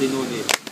Benoni.